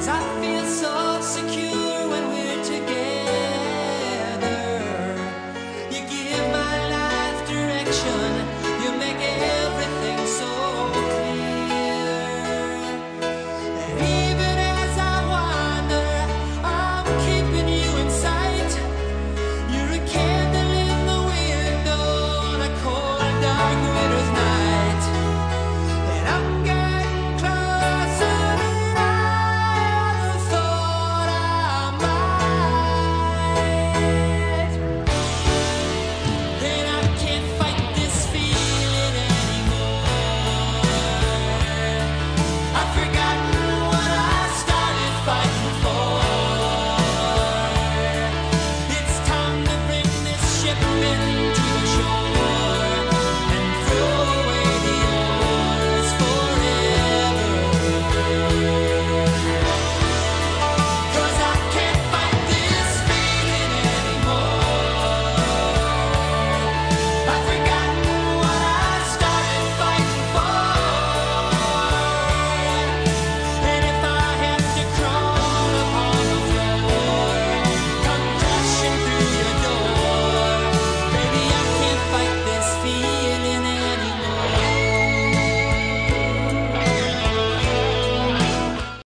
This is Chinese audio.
三